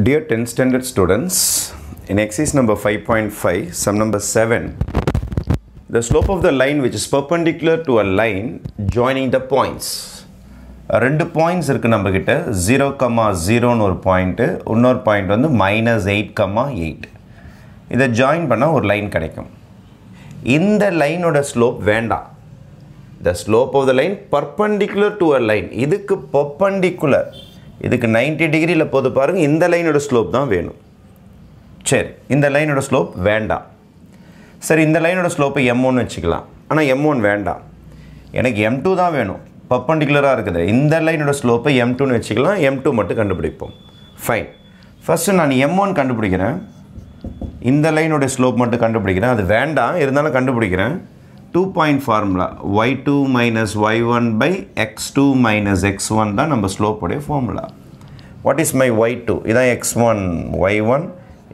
Dear 10th standard students, in exercise number 5.5, sum number 7, the slope of the line which is perpendicular to a line joining the points. ரெண்டு points இருக்குது நம்மக்கிட்ட zero கம்மா ஜீரோன்னு ஒரு point இன்னொரு point வந்து minus eight comma eight இதை join பண்ணால் ஒரு லைன் கிடைக்கும். இந்த லைனோட ஸ்லோப் வேண்டாம். The slope of the line perpendicular to a line இதுக்கு பர்பண்டிகுலர் இதுக்கு 90 டிகிரியில் போது பாருங்கள் இந்த லைனோட ஸ்லோப் தான் வேணும். சரி இந்த லைனோட ஸ்லோப் வேண்டாம். சரி இந்த லைனோட ஸ்லோப்பை எம் ஒன்று வச்சுக்கலாம். ஆனால் எம் ஒன் வேண்டாம். எனக்கு எம் டூ தான் வேணும். பர்பண்டிகுலராக இருக்குது. இந்த லைனோட ஸ்லோப்பை எம் டூன்னு வச்சுக்கலாம். எம் டூ மட்டும் கண்டுபிடிப்போம். ஃபைன் ஃபஸ்ட்டு நான் எம் ஒன் கண்டுபிடிக்கிறேன். இந்த லைனோட ஸ்லோப் மட்டும் கண்டுபிடிக்கிறேன். அது வேண்டாம். இருந்தாலும் கண்டுபிடிக்கிறேன். Two point formula y two minus y one by x two minus x one தான் நம்ம ஸ்லோப்புடைய formula what is my y two இதான் எக்ஸ் ஒன் ஒய் ஒன்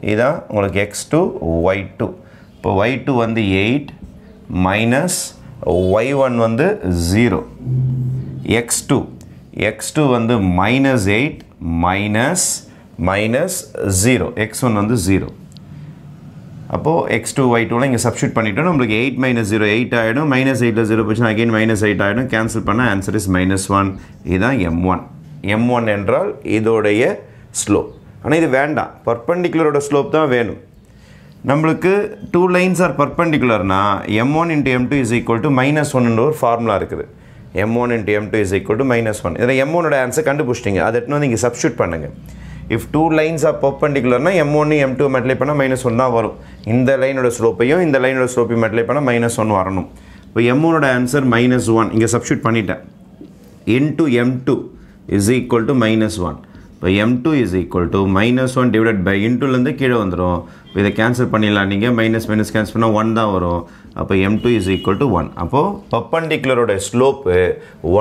இதான் உங்களுக்கு எக்ஸ் டூ ஒய் டூ இப்போ ஒய் டூ வந்து எயிட் மைனஸ் ஒய் ஒன் வந்து zero x two x two வந்து minus eight minus minus zero x one வந்து zero அப்போது x two y டூவில் இங்கே சப்ஸ்டியூட் பண்ணிட்டோம் நம்மளுக்கு எயிட் மைனஸ் ஜீரோ எயிட் ஆகிடும் மைனஸ் எயிட்டில் ஜீரோ போச்சுன்னா அகைன் மைனஸ் எயிட் ஆகிடும் கேன்சல் பண்ண ஆன்சர் இஸ் மைனஸ் ஒன் இதுதான் எம் ஒன் எம் ஒன் என்றால் இதோடைய ஸ்லோப் ஆனால் இது வேண்டாம். பர்பண்டிகுலரோட ஸ்லோப் தான் வேணும். நம்மளுக்கு two lines are பர்பண்டிகுலர்னா M one into M two is equal to minus ஒன்னு ஒரு ஃபார்முலா இருக்குது. M one into M two is equal to minus one இதில் எம் ஒனோட ஆன்சர் கண்டுபிடிச்சிட்டிங்க. அதை எடுத்துன்னு வந்து இங்கே சப்ஸ்டியூட் பண்ணுங்கள் இஃப் டூ லைன்ஸ் ஆர் பர்பண்டிகுலர்னா எம் ஒன்று எம் டூ மெட்லை பண்ணால் மைனஸ் ஒன் தான் வரும். இந்த லைனோட ஸ்லோப்பையும் இந்த லைனோட ஸ்லோப்பையும் மெட்லை பண்ணால் மைனஸ் ஒன் வரணும். இப்போ எம் ஒனோட ஆன்சர் மைனஸ் ஒன் இங்கே சப்ஸ்டியூட் பண்ணிட்டேன். என் two M two is equal to minus one இப்போ M two is equal to minus one divide by இன்டூலேருந்து கீழே வந்துடும் இப்போ இதை கேன்சல் பண்ணிடலாம் நீங்கள் மைனஸ் மைனஸ் கேன்சல் பண்ணால் ஒன் தான் வரும். அப்போ M two is equal to one அப்போது பர்பண்டிகுலரோட ஸ்லோப்பு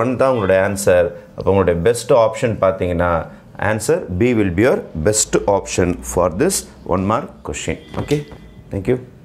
ஒன் தான் உங்களோட ஆன்சர் அப்போ உங்களுடைய பெஸ்ட் ஆப்ஷன் பார்த்தீங்கன்னா answer B will be your best option for this one mark question. Okay. Thank you.